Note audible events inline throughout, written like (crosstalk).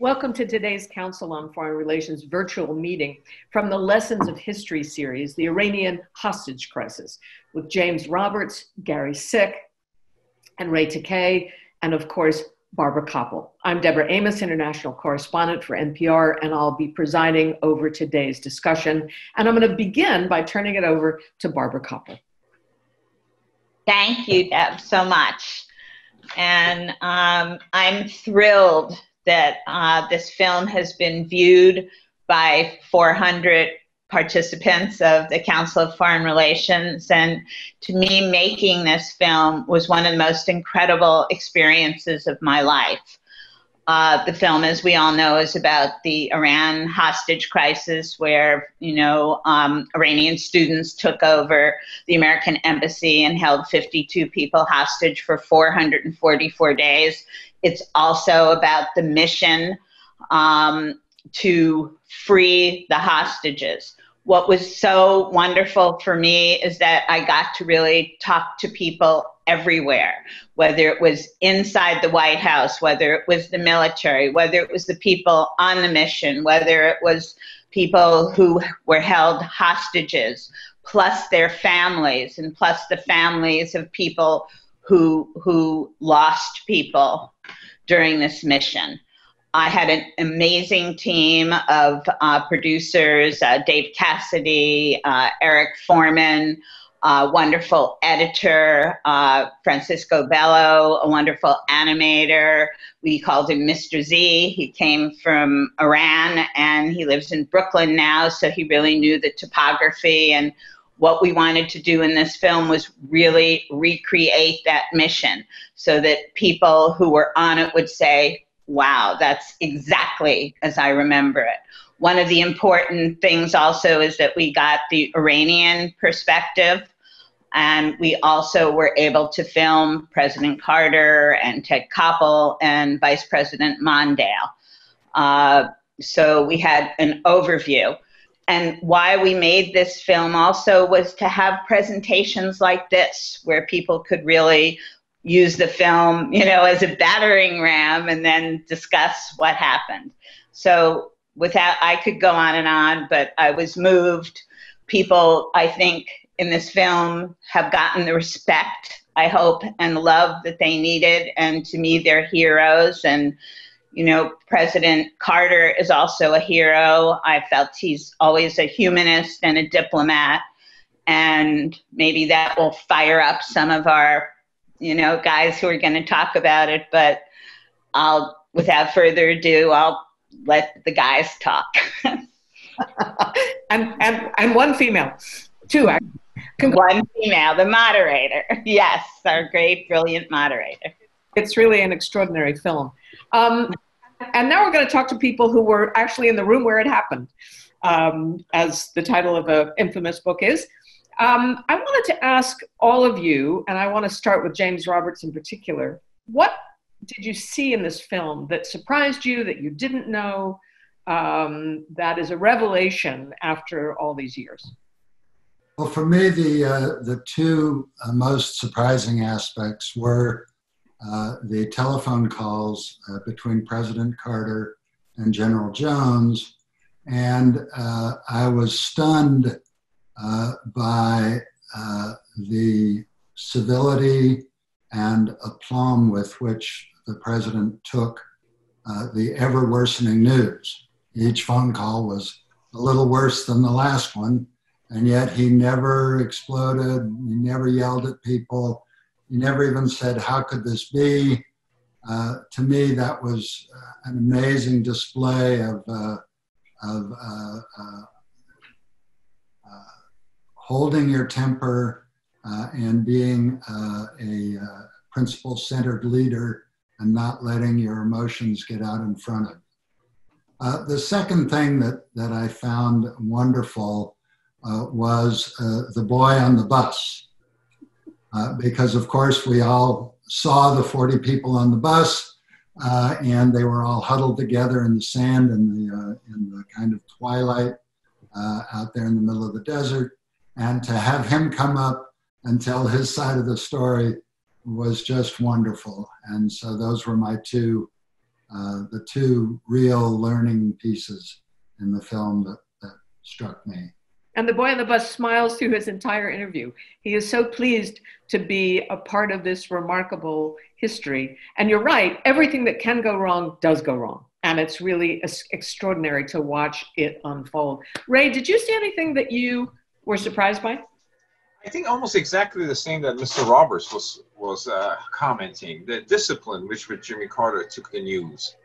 Welcome to today's Council on Foreign Relations virtual meeting from the Lessons of History series, The Iranian Hostage Crisis, with James Roberts, Gary Sick, and Ray Takeyh, and of course, Barbara Kopple. I'm Deborah Amos, international correspondent for NPR, and I'll be presiding over today's discussion. And I'm going to begin by turning it over to Barbara Kopple. Thank you, Deb, so much. And um, I'm thrilled that uh, this film has been viewed by 400 participants of the Council of Foreign Relations. And to me, making this film was one of the most incredible experiences of my life. Uh, the film, as we all know, is about the Iran hostage crisis, where you know um, Iranian students took over the American embassy and held 52 people hostage for 444 days. It's also about the mission um, to free the hostages. What was so wonderful for me is that I got to really talk to people everywhere, whether it was inside the White House, whether it was the military, whether it was the people on the mission, whether it was people who were held hostages, plus their families, and plus the families of people who who lost people during this mission. I had an amazing team of uh, producers uh, Dave Cassidy, uh, Eric Foreman, a wonderful editor, uh, Francisco Bello, a wonderful animator. We called him Mr. Z. He came from Iran and he lives in Brooklyn now, so he really knew the topography and what we wanted to do in this film was really recreate that mission so that people who were on it would say, wow, that's exactly as I remember it. One of the important things also is that we got the Iranian perspective. And we also were able to film President Carter and Ted Koppel and Vice President Mondale. Uh, so we had an overview and why we made this film also was to have presentations like this where people could really use the film you know as a battering ram and then discuss what happened. So without i could go on and on but i was moved. People i think in this film have gotten the respect i hope and love that they needed and to me they're heroes and you know, President Carter is also a hero. I felt he's always a humanist and a diplomat. And maybe that will fire up some of our, you know, guys who are going to talk about it. But I'll, without further ado, I'll let the guys talk. and, and, and one female, two. One female, the moderator. (laughs) Yes, our great, brilliant moderator. It's really an extraordinary film. Um, and now we're going to talk to people who were actually in the room where it happened, um, as the title of an infamous book is. Um, I wanted to ask all of you, and I want to start with James Roberts in particular. What did you see in this film that surprised you, that you didn't know, um, that is a revelation after all these years? Well, for me, the uh, the two uh, most surprising aspects were uh, the telephone calls uh, between President Carter and General Jones. And uh, I was stunned uh, by uh, the civility and aplomb with which the president took the ever worsening news. Each phone call was a little worse than the last one, and yet he never exploded, he never yelled at people he never even said, How could this be? Uh, to me, that was uh, an amazing display of, uh, of uh, uh, uh, holding your temper and being a principle centered leader and not letting your emotions get out in front of you. the second thing that, that I found wonderful was the boy on the bus. Uh, because of course we all saw the 40 people on the bus uh, and they were all huddled together in the sand in the, uh, in the kind of twilight uh, out there in the middle of the desert. And to have him come up and tell his side of the story was just wonderful. And so those were my two uh, the two real learning pieces in the film that, that struck me. And the boy on the bus smiles through his entire interview. He is so pleased to be a part of this remarkable history. And you're right, everything that can go wrong does go wrong. And it's really extraordinary to watch it unfold. Ray, did you see anything that you were surprised by? I think almost exactly the same that Mr. Roberts was was uh, commenting. The discipline which with Jimmy Carter took the news,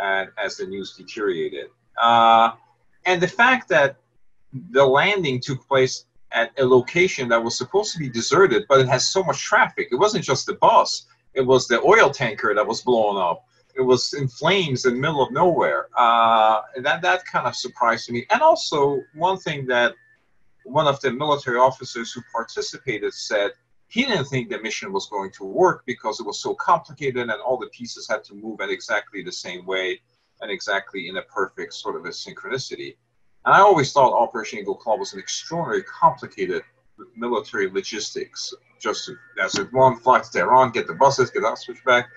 and as the news deteriorated, uh, and the fact that the landing took place at a location that was supposed to be deserted, but it has so much traffic. It wasn't just the bus; it was the oil tanker that was blown up. It was in flames in the middle of nowhere. Uh, that that kind of surprised me. And also one thing that one of the military officers who participated said he didn't think the mission was going to work because it was so complicated and all the pieces had to move at exactly the same way and exactly in a perfect sort of a synchronicity. And I always thought Operation Eagle Claw was an extraordinarily complicated military logistics. Just as if one flight to Tehran, get the buses, get us switch back.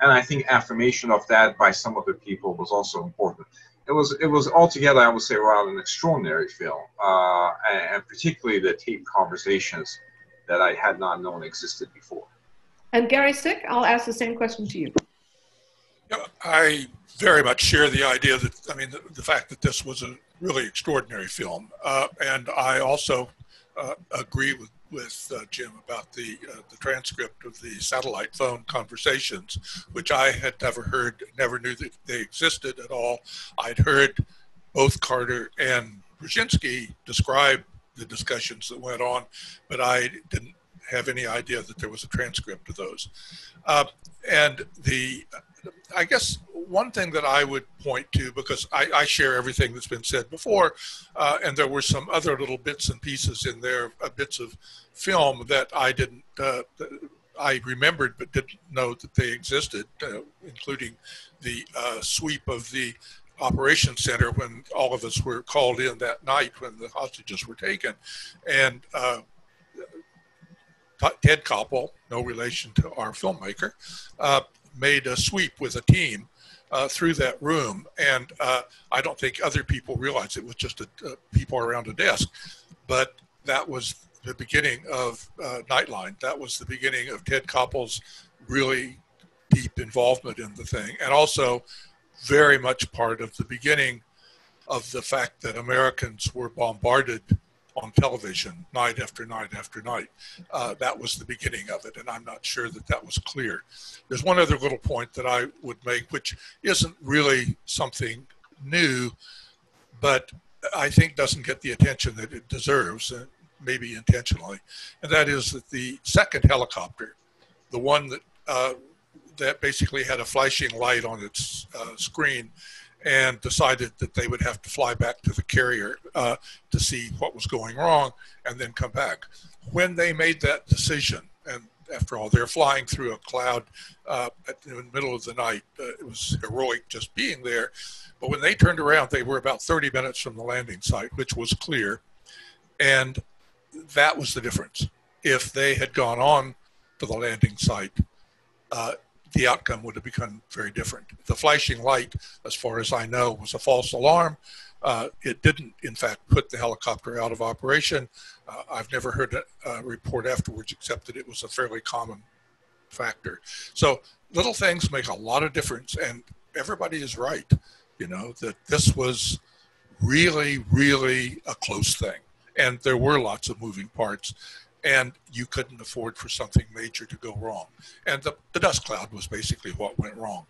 And I think affirmation of that by some of the people was also important it was it was altogether I would say rather an extraordinary film, uh, and, and, particularly the tape conversations that I had not known existed before. And Gary Sick, I'll ask the same question to you. Yeah, I very much share the idea that I mean the, the fact that this was a really extraordinary film, uh, and I also uh, agree with with uh, Jim about the uh, the transcript of the satellite phone conversations, which I had never heard, never knew that they existed at all. I'd heard both Carter and Brzezinski describe the discussions that went on, but I didn't have any idea that there was a transcript of those. Uh, and the, I guess one thing that I would point to, because I, I share everything that's been said before, uh, and there were some other little bits and pieces in there, uh, bits of film that I didn't, uh, I remembered but didn't know that they existed, uh, including the uh, sweep of the operation center when all of us were called in that night when the hostages were taken. And uh, Ted Koppel, no relation to our filmmaker, made a sweep with a team uh, through that room. And uh, I don't think other people realized it was just a, a people around a desk. But that was the beginning of uh, Nightline. That was the beginning of Ted Koppel's really deep involvement in the thing. And also very much part of the beginning of the fact that Americans were bombarded on television night after night after night. Uh, that was the beginning of it, and I'm not sure that that was clear. There's one other little point that I would make, which isn't really something new, but I think doesn't get the attention that it deserves, maybe intentionally, and that is that the second helicopter, the one that uh, that basically had a flashing light on its uh, screen and decided that they would have to fly back to the carrier uh, to see what was going wrong and then come back. When they made that decision, and after all, they're flying through a cloud uh, in the middle of the night. Uh, it was heroic just being there. But when they turned around, they were about 30 minutes from the landing site, which was clear. And that was the difference. If they had gone on to the landing site, uh, the outcome would have become very different. The flashing light, as far as I know, was a false alarm. Uh, it didn't, in fact, put the helicopter out of operation. Uh, I've never heard a, a, report afterwards except that it was a fairly common factor. So little things make a lot of difference, and everybody is right, you know, that this was really, really a close thing. And there were lots of moving parts and you couldn't afford for something major to go wrong. And the, the dust cloud was basically what went wrong.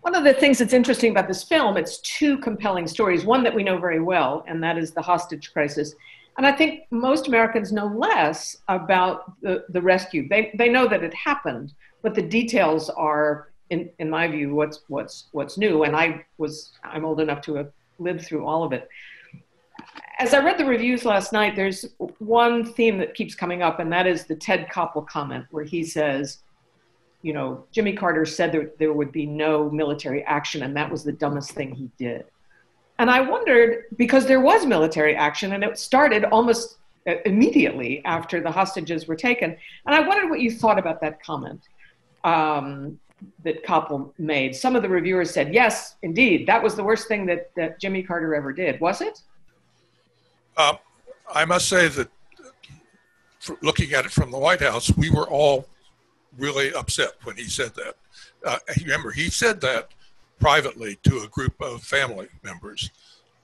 One of the things that's interesting about this film, it's two compelling stories. One that we know very well, and that is the hostage crisis. And I think most Americans know less about the, the rescue. They, they know that it happened, but the details are, in, in my view, what's, what's, what's new. And I was, I'm old enough to have lived through all of it as I read the reviews last night, there's one theme that keeps coming up, and that is the Ted Koppel comment, where he says, you know, Jimmy Carter said that there would be no military action, and that was the dumbest thing he did. And I wondered, because there was military action, and it started almost uh, immediately after the hostages were taken. And I wondered what you thought about that comment. Um, that Koppel made. Some of the reviewers said, yes, indeed, that was the worst thing that, that Jimmy Carter ever did. Was it? Uh, I must say that looking at it from the White House, we were all really upset when he said that. Uh, remember, he said that privately to a group of family members.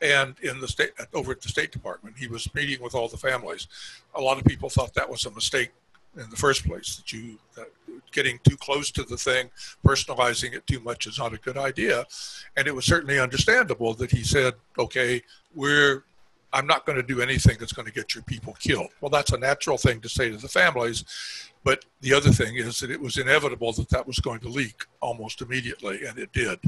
And in the state over at the state department he was meeting with all the families. A lot of people thought that was a mistake in the first place that you that getting too close to the thing personalizing it too much is not a good idea. And it was certainly understandable that he said okay we're i'm not going to do anything that's going to get your people killed. Well that's a natural thing to say to the families but the other thing is that it was inevitable that that was going to leak almost immediately and it did.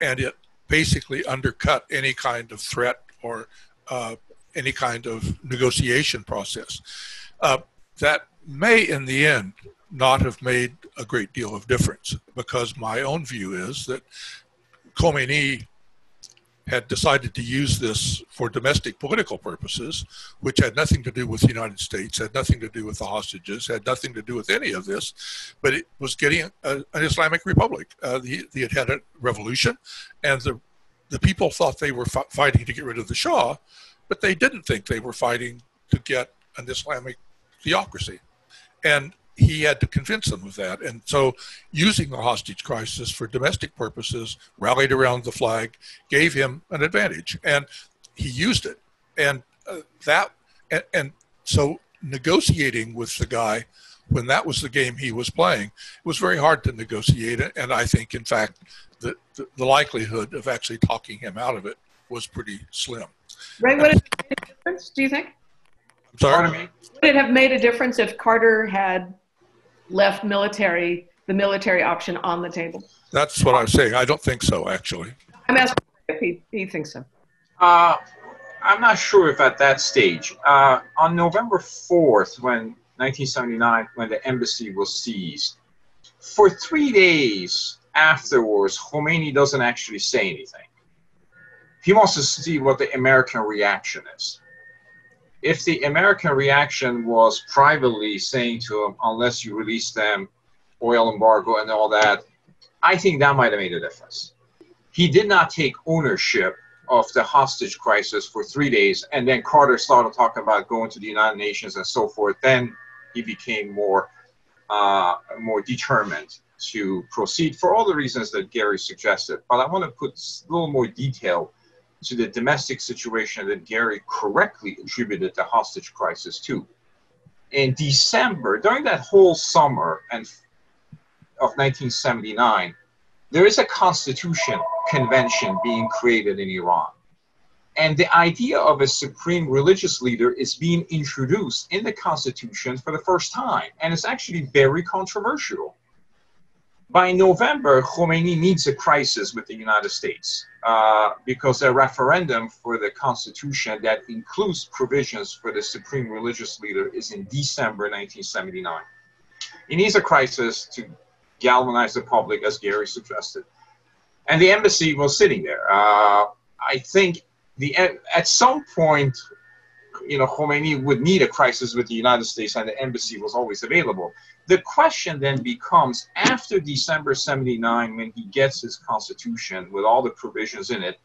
And it basically undercut any kind of threat or uh, any kind of negotiation process. Uh, that may in the end not have made a great deal of difference because my own view is that Khomeini had decided to use this for domestic political purposes, which had nothing to do with the United States, had nothing to do with the hostages, had nothing to do with any of this, but it was getting a, an Islamic republic. Uh, he, he, had had a revolution, and the the people thought they were f- fighting to get rid of the Shah, but they didn't think they were fighting to get an Islamic theocracy. And he had to convince them of that. And so, using the hostage crisis for domestic purposes, rallied around the flag, gave him an advantage. And he used it. And uh, that, and, and so negotiating with the guy when that was the game he was playing, it was very hard to negotiate. And I think, in fact, the, the, the likelihood of actually talking him out of it was pretty slim. Ray, would it make a difference, do you think? I'm sorry? Would it have made a difference if Carter had left military, the military option on the table? That's what I'm saying. I don't think so, actually. I'm asking if he, he thinks so. Uh, I'm not sure if at that stage. Uh, on November 4th, when 1979, when the embassy was seized, for three days afterwards, Khomeini doesn't actually say anything. He wants to see what the American reaction is if the American reaction was privately saying to him, unless you release them, oil embargo and all that, I think that might have made a difference. He did not take ownership of the hostage crisis for three days, and then Carter started talking about going to the United Nations and so forth. Then he became more uh, more determined to proceed for all the reasons that Gary suggested. But I want to put a little more detail to the domestic situation that Gary correctly attributed the hostage crisis to. In December, during that whole summer and of 1979, there is a constitution convention being created in Iran. And the idea of a supreme religious leader is being introduced in the constitution for the first time. And it's actually very controversial. By November, Khomeini needs a crisis with the United States uh, because a referendum for the constitution that includes provisions for the supreme religious leader is in December 1979. He needs a crisis to galvanize the public, as Gary suggested. And the embassy was sitting there. Uh, I think the at some point, you know, Khomeini would need a crisis with the United States, and the embassy was always available. The question then becomes after December 79, when he gets his constitution with all the provisions in it,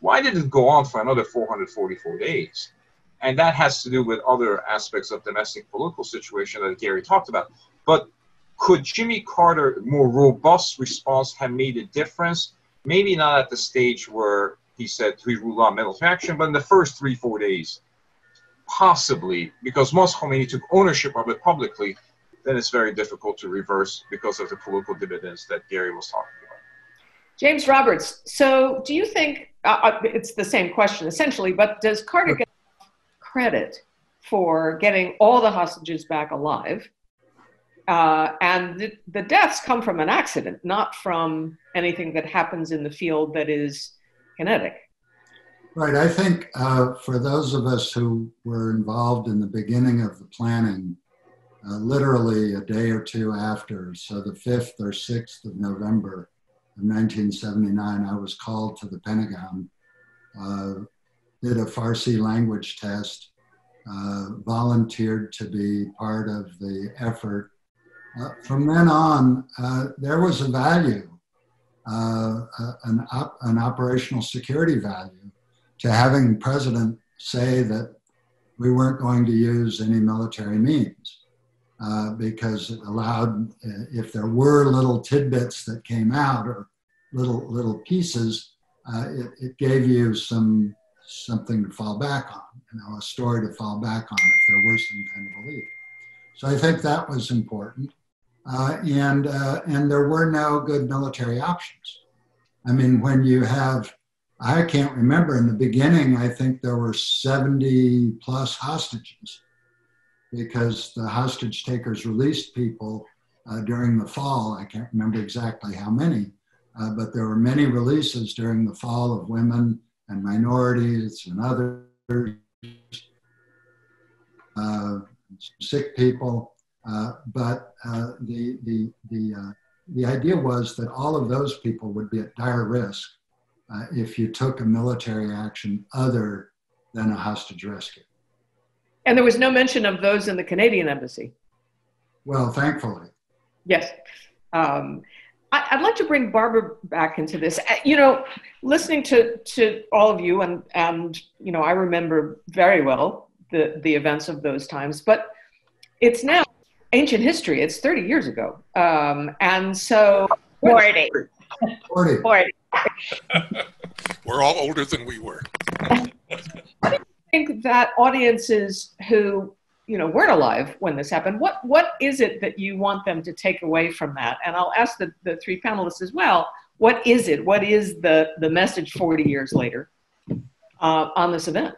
why did it go on for another 444 days? And that has to do with other aspects of domestic political situation that Gary talked about. But could Jimmy Carter more robust response have made a difference? Maybe not at the stage where he said three rule on military action, but in the first three, four days, possibly, because once Khomeini took ownership of it publicly, then it's very difficult to reverse because of the political dividends that Gary was talking about. James Roberts, so do you think uh, uh it's the same question essentially, but does Carter get credit for getting all the hostages back alive? Uh, and the, the, deaths come from an accident, not from anything that happens in the field that is kinetic. Right. I think uh, for those of us who were involved in the beginning of the planning, uh, literally a day or two after, so the 5th or 6th of November of 1979, I was called to the Pentagon, uh, did a Farsi language test, uh, volunteered to be part of the effort, uh, from then on, uh, there was a value, an, op- an operational security value to having president say that we weren't going to use any military means uh, because it allowed, uh, if there were little tidbits that came out or little little pieces, it, it gave you some something to fall back on, you know, a story to fall back on if there were some kind of belief. So I think that was important. Uh, and, uh, and there were no good military options. I mean, when you have, I can't remember in the beginning, I think there were 70 plus hostages because the hostage takers released people uh, during the fall. I can't remember exactly how many, uh, but there were many releases during the fall of women and minorities and others, uh, sick people. Uh, but uh, the, the, the, uh, the idea was that all of those people would be at dire risk uh, if you took a military action other than a hostage rescue. And there was no mention of those in the Canadian embassy. Well, thankfully. Yes. Um, I, would like to bring Barbara back into this. Uh, you know, listening to, to all of you, and, and, you know, I remember very well the, the events of those times, but it's now ancient history. It's 30 years ago. Um, and so. 40. (laughs) 40. 40. (laughs) we're all older than we were. I think that audiences who you know weren't alive when this happened what what is it that you want them to take away from that? And i'll ask the, the three panelists as well what is it? What is the the message 40 years later uh, on this event?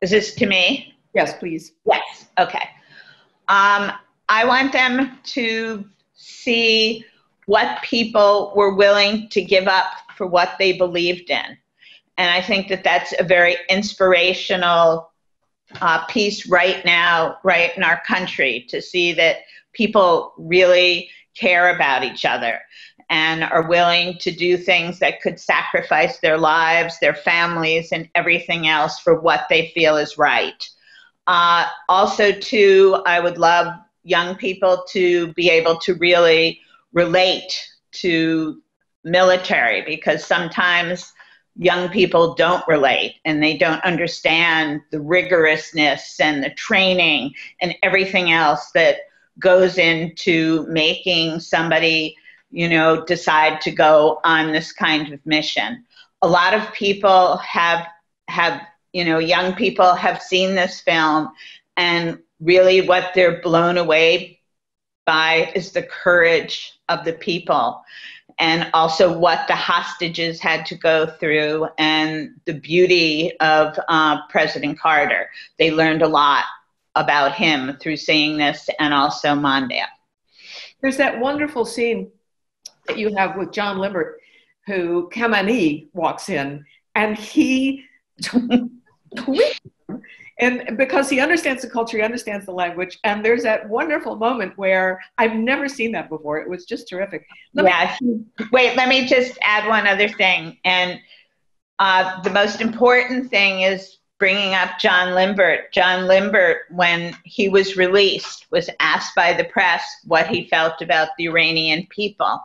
Is this to me? Yes please. Yes okay. Um, i want them to see what people were willing to give up for what they believed in and i think that that's a very inspirational uh, piece right now, right in our country, to see that people really care about each other and are willing to do things that could sacrifice their lives, their families, and everything else for what they feel is right. Uh, also, too, I would love young people to be able to really relate to military because sometimes young people don't relate and they don't understand the rigorousness and the training and everything else that goes into making somebody you know decide to go on this kind of mission. A lot of people have have you know young people have seen this film and really what they're blown away by is the courage of the people and also what the hostages had to go through and the beauty of uh, President Carter. They learned a lot about him through seeing this and also Mondale. There's that wonderful scene that you have with John Limbert, who Kamani walks in and he (laughs) and because he understands the culture, he understands the language, and there's that wonderful moment where I've never seen that before. It was just terrific. Let yeah. Me- Wait, let me just add one other thing, and uh, the most important thing is bringing up John Limbert. John Limbert, when he was released, was asked by the press what he felt about the Iranian people,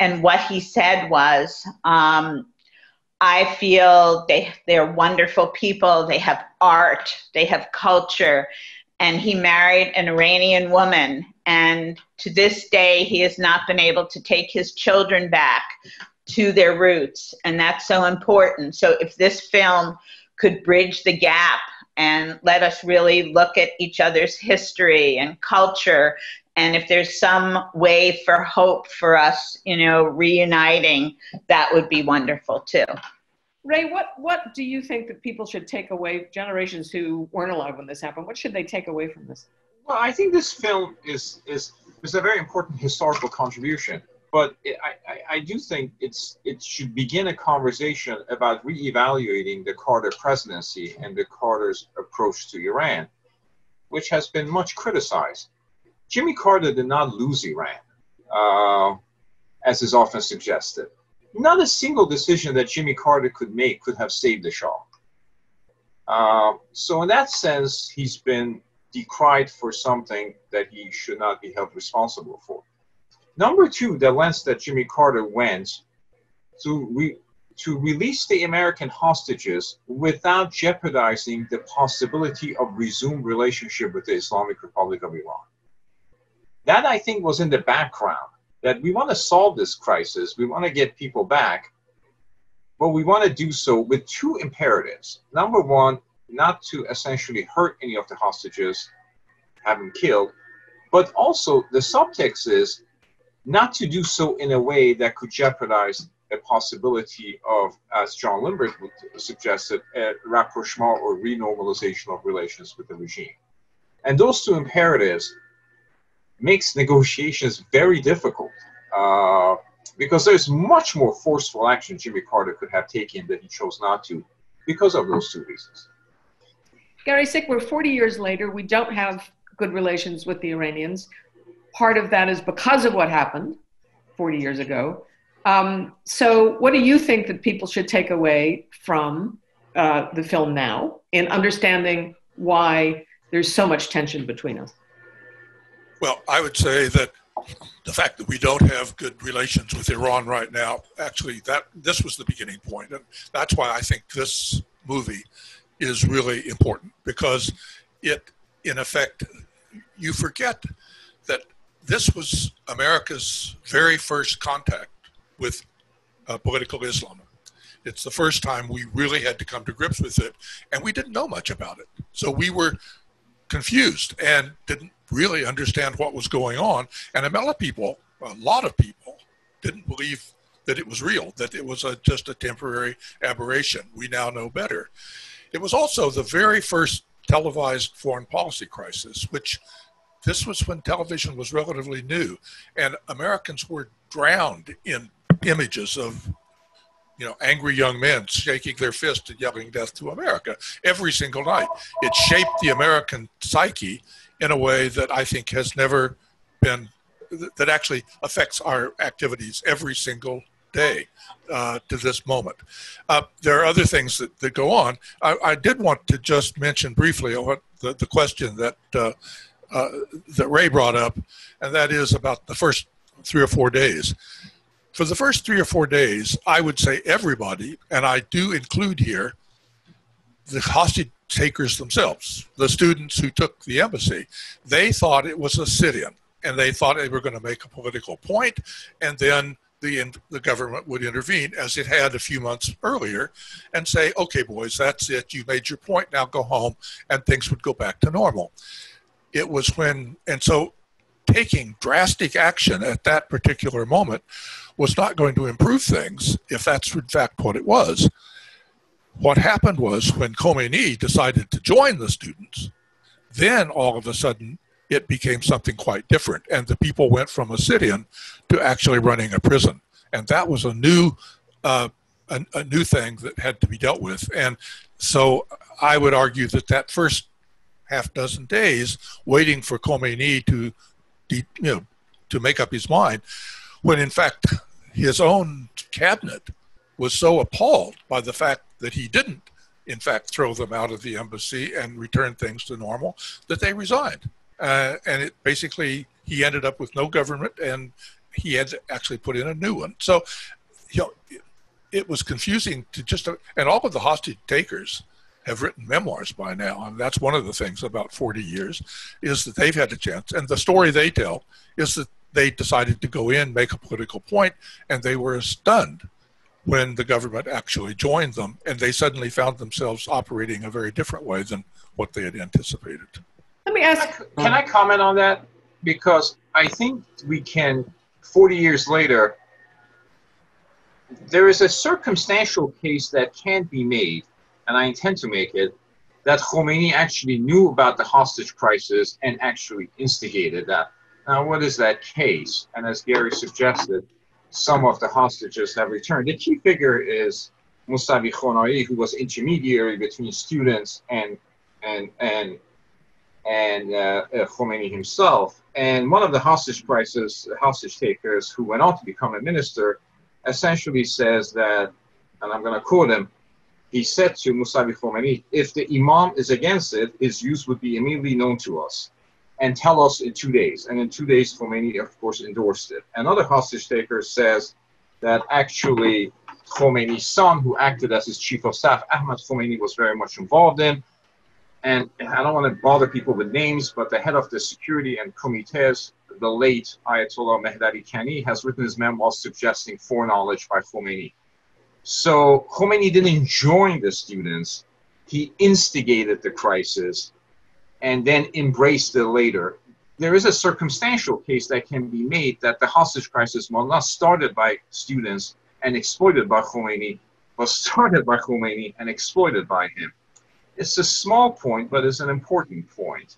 and what he said was. Um, I feel they they're wonderful people. They have art, they have culture, and he married an Iranian woman. And to this day, he has not been able to take his children back to their roots, and that's so important. So if this film could bridge the gap and let us really look at each other's history and culture. And if there's some way for hope for us you know reuniting that would be wonderful too. Ray what what do you think that people should take away generations who weren't alive when this happened what should they take away from this? Well i think this film is is is a very important historical contribution but it, I, I do think it's it should begin a conversation about reevaluating the Carter presidency and the Carter's approach to Iran, which has been much criticized. Jimmy Carter did not lose Iran, uh, as is often suggested. Not a single decision that Jimmy Carter could make could have saved the Shah. Uh, so in that sense, he's been decried for something that he should not be held responsible for. Number two, the lens that Jimmy Carter went to re- to release the American hostages without jeopardizing the possibility of resumed relationship with the Islamic Republic of Iran. That I think was in the background that we want to solve this crisis, we want to get people back, but we want to do so with two imperatives. Number one, not to essentially hurt any of the hostages, have them killed, but also the subtext is not to do so in a way that could jeopardize a possibility of, as John Limbert suggested, a rapprochement or renormalization of relations with the regime. And those two imperatives makes negotiations very difficult uh, because there's much more forceful action Jimmy Carter could have taken that he chose not to because of those two reasons. Gary Sick, we're 40 years later. We don't have good relations with the Iranians. Part of that is because of what happened 40 years ago. Um, so, what do you think that people should take away from uh, the film now in understanding why there's so much tension between us? Well, I would say that the fact that we don't have good relations with Iran right now, actually, that this was the beginning point, and that's why I think this movie is really important because it, in effect, you forget that this was America's very first contact with uh, political Islam. It's the first time we really had to come to grips with it, and we didn't know much about it. So we were confused and didn't really understand what was going on. And a lot of people, a lot of people, didn't believe that it was real, that it was a, just a temporary aberration. We now know better. It was also the very first televised foreign policy crisis, which this was when television was relatively new, and Americans were drowned in images of you know angry young men shaking their fist and yelling death to america every single night it shaped the american psyche in a way that i think has never been that actually affects our activities every single day uh, to this moment. Uh, there are other things that, that go on. I, I, did want to just mention briefly what the, the question that uh, uh that Ray brought up, and that is about the first three or four days for the first three or four days, I would say everybody, and I do include here the hostage takers themselves, the students who took the embassy, they thought it was a sit in and they thought they were going to make a political point and then the, the government would intervene as it had a few months earlier and say, okay, boys, that's it. You made your point. Now go home and things would go back to normal. It was when, and so taking drastic action at that particular moment was not going to improve things if that's in fact what it was. What happened was when Khomeini decided to join the students, then all of a sudden it became something quite different, and the people went from a sit-in to actually running a prison, and that was a new, uh, a, a new thing that had to be dealt with. And so I would argue that that first half dozen days, waiting for Khomeini to, you know, to make up his mind, when in fact his own cabinet was so appalled by the fact that he didn't, in fact, throw them out of the embassy and return things to normal that they resigned. Uh, and it basically, he ended up with no government and he had to actually put in a new one. So, you know, it, it was confusing to just, and all of the hostage takers have written memoirs by now. And that's one of the things about 40 years is that they've had a chance. And the story they tell is that they decided to go in, make a political point, and they were stunned when the government actually joined them, and they suddenly found themselves operating a very different way than what they had anticipated. Let me ask. Can um, I comment on that? Because I think we can, 40 years later, there is a circumstantial case that can be made, and I intend to make it, that Khomeini actually knew about the hostage crisis and actually instigated that. Now, what is that case? And as Gary suggested, some of the hostages have returned. The key figure is Musavi Khoeiniha, who was intermediary between students and and and and uh, uh, Khomeini himself. And one of the hostage crisis hostage takers, who went on to become a minister, essentially says that, and I'm going to quote him: he said to Musavi Khoeiniha, if the Imam is against it, his views would be immediately known to us and tell us in two days. And in two days, Khomeini, of course, endorsed it. Another hostage taker says that actually Khomeini's son, who acted as his chief of staff, Ahmad Khomeini, was very much involved in. And I don't want to bother people with names, but the head of the security and comites, the late Ayatollah Mahdavi Kani, has written his memoirs suggesting foreknowledge by Khomeini. So Khomeini didn't join the students, he instigated the crisis and then embraced it later. There is a circumstantial case that can be made that the hostage crisis was not started by students and exploited by Khomeini, but started by Khomeini and exploited by him. It's a small point, but it's an important point.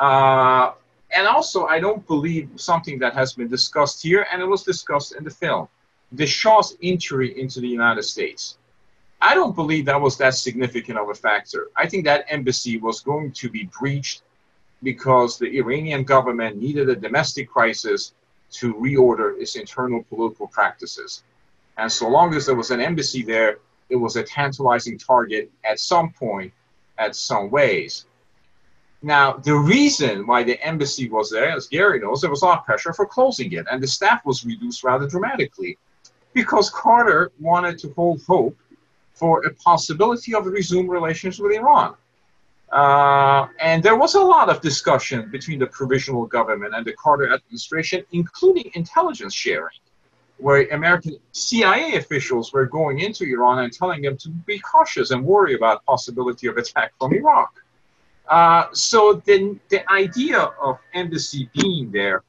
Uh, and also, I don't believe something that has been discussed here, and it was discussed in the film the Shah's entry into the United States. I don't believe that was that significant of a factor. I think that embassy was going to be breached because the Iranian government needed a domestic crisis to reorder its internal political practices. And so long as there was an embassy there, it was a tantalizing target at some point, at some ways. Now, the reason why the embassy was there, as Gary knows, there was a lot of pressure for closing it, and the staff was reduced rather dramatically because Carter wanted to hold hope for a possibility of resume relations with Iran. Uh, and there was a lot of discussion between the provisional government and the Carter administration, including intelligence sharing where American CIA officials were going into Iran and telling them to be cautious and worry about possibility of attack from Iraq. Uh, so then the idea of embassy being there,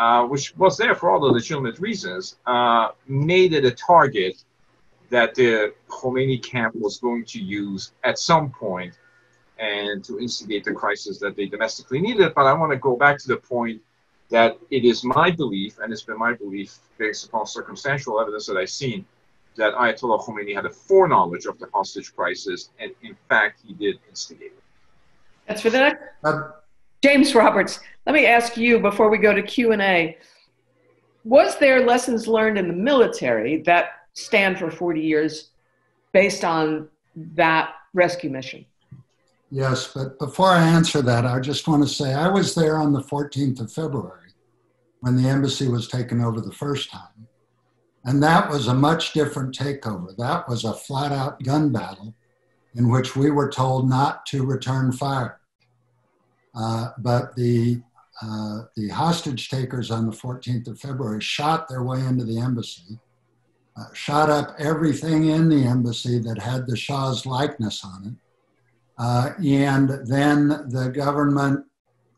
uh, which was there for all the legitimate reasons, uh, made it a target that the Khomeini camp was going to use at some point and to instigate the crisis that they domestically needed. But I want to go back to the point that it is my belief, and it's been my belief based upon circumstantial evidence that I've seen, that Ayatollah Khomeini had a foreknowledge of the hostage crisis, and in fact, he did instigate it. That's for the next. Uh, James Roberts, let me ask you before we go to Q&A. Was there lessons learned in the military that stand for 40 years based on that rescue mission? Yes, but before I answer that, I just want to say I was there on the 14th of February when the embassy was taken over the first time. And that was a much different takeover. That was a flat out gun battle in which we were told not to return fire. Uh, but the, uh, the hostage takers on the 14th of February shot their way into the embassy, uh, shot up everything in the embassy that had the Shah's likeness on it uh, and then the government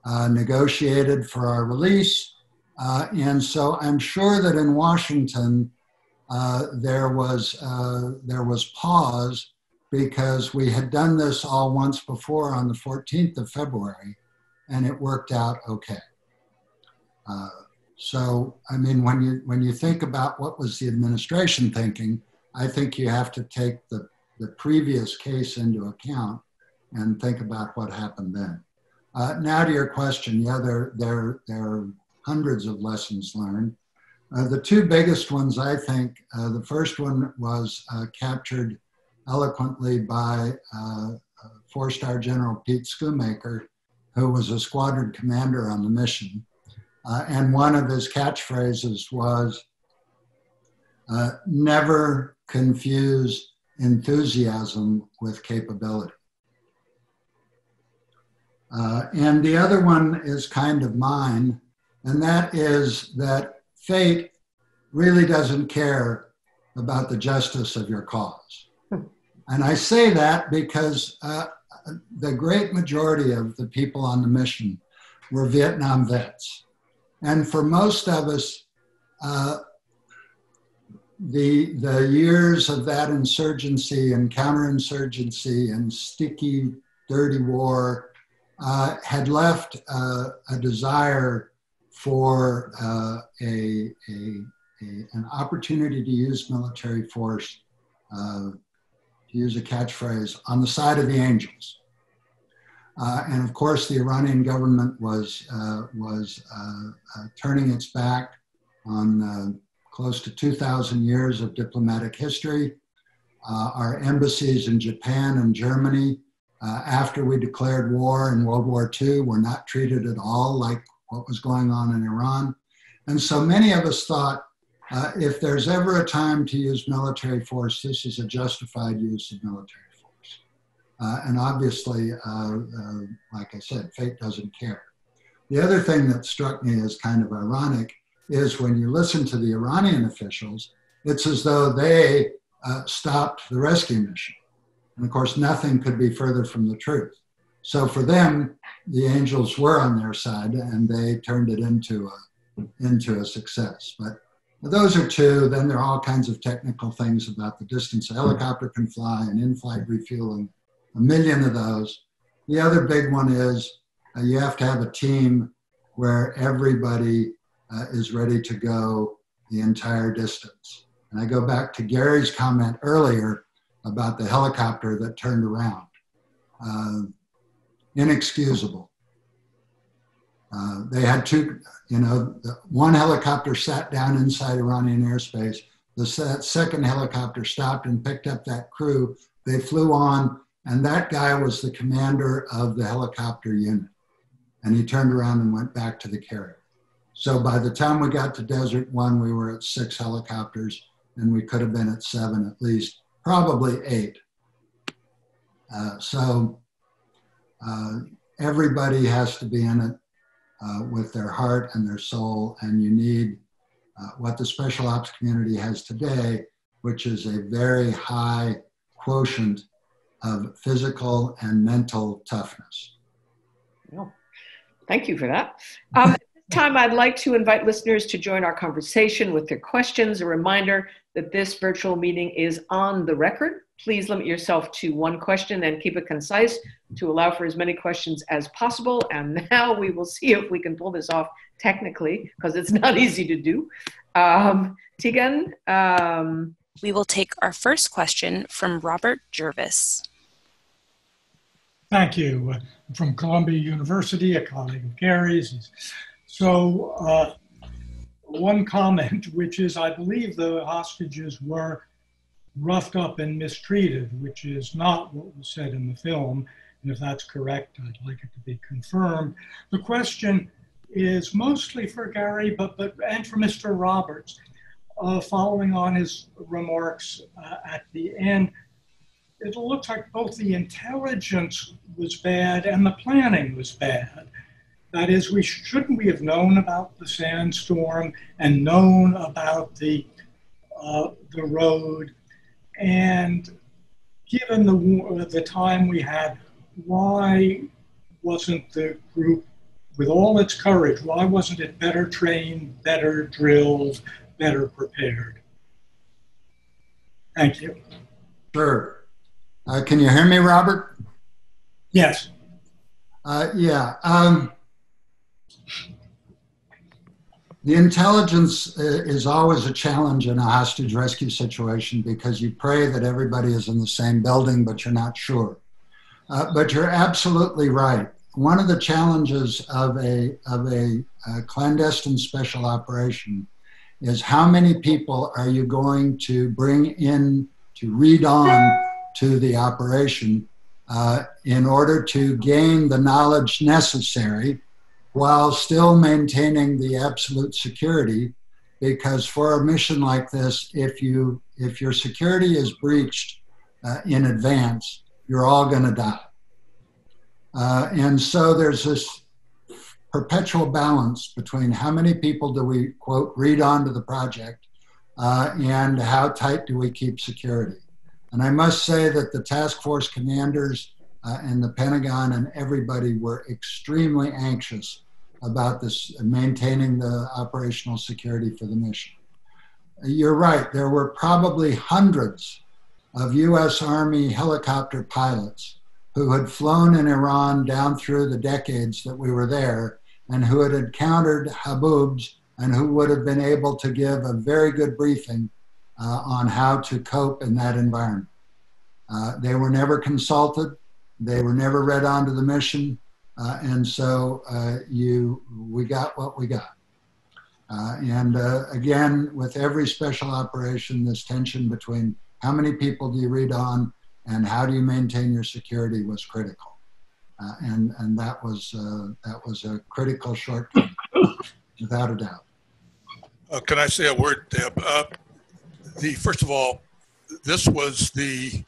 uh, negotiated for our release. Uh, and so I'm sure that in Washington, there, was, there was pause because we had done this all once before on the 14th of February, and it worked out okay. Uh, so, I mean, when you, when you think about what was the administration thinking, I think you have to take the, the previous case into account and think about what happened then. Uh, now to your question, yeah, there, there, there are hundreds of lessons learned. Uh, the two biggest ones, I think, uh, the first one was uh, captured eloquently by uh, four-star General Pete Schoomaker, who was a squadron commander on the mission. Uh, and one of his catchphrases was, never confuse enthusiasm with capability. Uh, and the other one is kind of mine, and that is that fate really doesn't care about the justice of your cause. And I say that because uh, the great majority of the people on the mission were Vietnam vets. And for most of us, uh, the, the years of that insurgency and counterinsurgency and sticky, dirty war uh, had left uh, a desire for uh, a, a, a, an opportunity to use military force, uh, to use a catchphrase, on the side of the angels. Uh, and of course, the Iranian government was, uh, was turning its back on close to 2,000 years of diplomatic history uh, our embassies in Japan and Germany uh, after we declared war in World War II were not treated at all like what was going on in Iran. And so many of us thought uh, if there's ever a time to use military force, this is a justified use of military force. Uh, and obviously, uh, uh, like I said, fate doesn't care. The other thing that struck me as kind of ironic is when you listen to the Iranian officials, it's as though they uh, stopped the rescue mission. And of course, nothing could be further from the truth. So for them, the angels were on their side and they turned it into a, into a success. But those are two. Then there are all kinds of technical things about the distance a helicopter can fly and in flight refueling, a million of those. The other big one is uh, you have to have a team where everybody uh, is ready to go the entire distance. And I go back to Gary's comment earlier about the helicopter that turned around. Uh, inexcusable. Uh, they had two, you know, one helicopter sat down inside Iranian airspace. The second helicopter stopped and picked up that crew. They flew on, and that guy was the commander of the helicopter unit. And he turned around and went back to the carrier. So by the time we got to Desert One, we were at six helicopters, and we could have been at seven at least, probably eight. Uh, so uh, everybody has to be in it uh, with their heart and their soul, and you need uh, what the special ops community has today, which is a very high quotient of physical and mental toughness. Well, thank you for that. Um, time, I'd like to invite listeners to join our conversation with their questions. A reminder that this virtual meeting is on the record. Please limit yourself to one question and keep it concise to allow for as many questions as possible. And (laughs) now we will see if we can pull this off technically, because it's not (laughs) easy to do. Um, Tegan? Um, we will take our first question from Robert Jervis. Thank you. From Columbia University, a colleague of Gary's. So, uh, one comment, which is I believe the hostages were roughed up and mistreated, which is not what was said in the film. And if that's correct, I'd like it to be confirmed. The question is mostly for Gary, but, but and for Mr. Roberts. Uh, following on his remarks uh, at the end, it looks like both the intelligence was bad and the planning was bad. That is, we shouldn't we have known about the sandstorm and known about the uh, the road, and given the the time we had, why wasn't the group, with all its courage, why wasn't it better trained, better drilled, better prepared? Thank you. Sure. Uh, can you hear me, Robert? Yes. Uh, yeah. Um, the intelligence uh, is always a challenge in a hostage rescue situation because you pray that everybody is in the same building, but you're not sure. Uh, but you're absolutely right. One of the challenges of a, of a, a clandestine special operation is how many people are you going to bring in to read on to the operation uh, in order to gain the knowledge necessary while still maintaining the absolute security because for a mission like this if you if your security is breached uh, in advance you're all going to die. Uh, and so there's this perpetual balance between how many people do we quote read onto the project uh, and how tight do we keep security. And i must say that the task force commanders uh, and the Pentagon and everybody were extremely anxious about this maintaining the operational security for the mission. You're right, there were probably hundreds of US Army helicopter pilots who had flown in Iran down through the decades that we were there and who had encountered Haboobs and who would have been able to give a very good briefing uh, on how to cope in that environment. Uh, they were never consulted. They were never read onto the mission, uh, and so uh, you, we got what we got. Uh, and uh, again, with every special operation, this tension between how many people do you read on, and how do you maintain your security was critical. Uh, and and that was uh, that was a critical shortcoming, without a doubt. Can I say a word, Deb? The first of all, this was the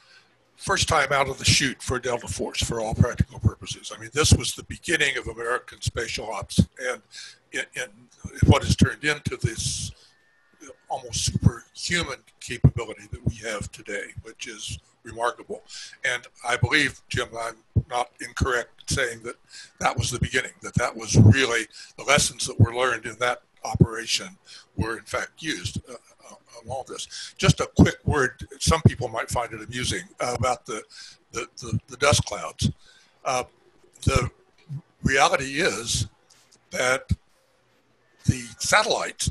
first time out of the chute for Delta Force for all practical purposes. I mean, this was the beginning of American spatial ops and in, in what has turned into this almost superhuman capability that we have today, which is remarkable. And I believe, Jim, I'm not incorrect saying that that was the beginning, that that was really the lessons that were learned in that operation were in fact used. Uh, uh, this. Just a quick word, some people might find it amusing, uh, about the, the, the, the, dust clouds. Uh, the reality is that the satellites,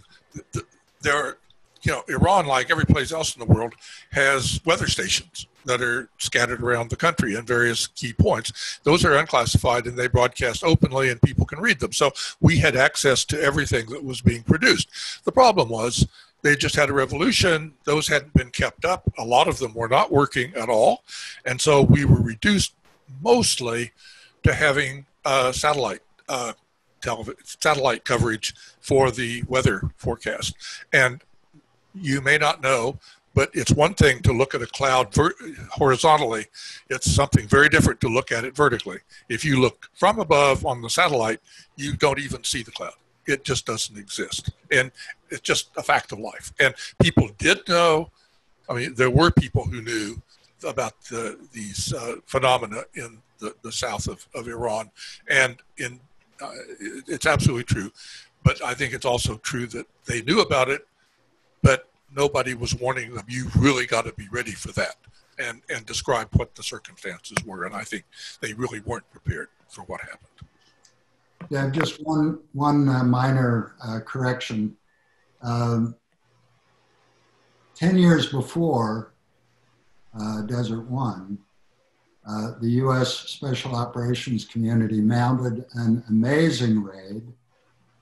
the, they're, you know, Iran, like every place else in the world, has weather stations that are scattered around the country in various key points. Those are unclassified and they broadcast openly and people can read them. So we had access to everything that was being produced. The problem was they just had a revolution. Those hadn't been kept up. A lot of them were not working at all. And so we were reduced mostly to having uh, satellite uh, satellite coverage for the weather forecast. And you may not know, but it's one thing to look at a cloud ver- horizontally. It's something very different to look at it vertically. If you look from above on the satellite, you don't even see the cloud. It just doesn't exist. And it's just a fact of life. And people did know, I mean, there were people who knew about the, these uh, phenomena in the, the south of, of Iran. And in, uh, it's absolutely true. But I think it's also true that they knew about it, but nobody was warning them, you really got to be ready for that. And, and describe what the circumstances were. And I think they really weren't prepared for what happened. Yeah, just one one uh, minor uh, correction. Um, Ten years before uh, Desert One, uh, the U.S. Special Operations community mounted an amazing raid,